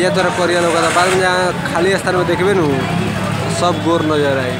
ये तोरा करिया लोग बाद में जहाँ खाली स्थान में देखे न सब गोर नज़र आई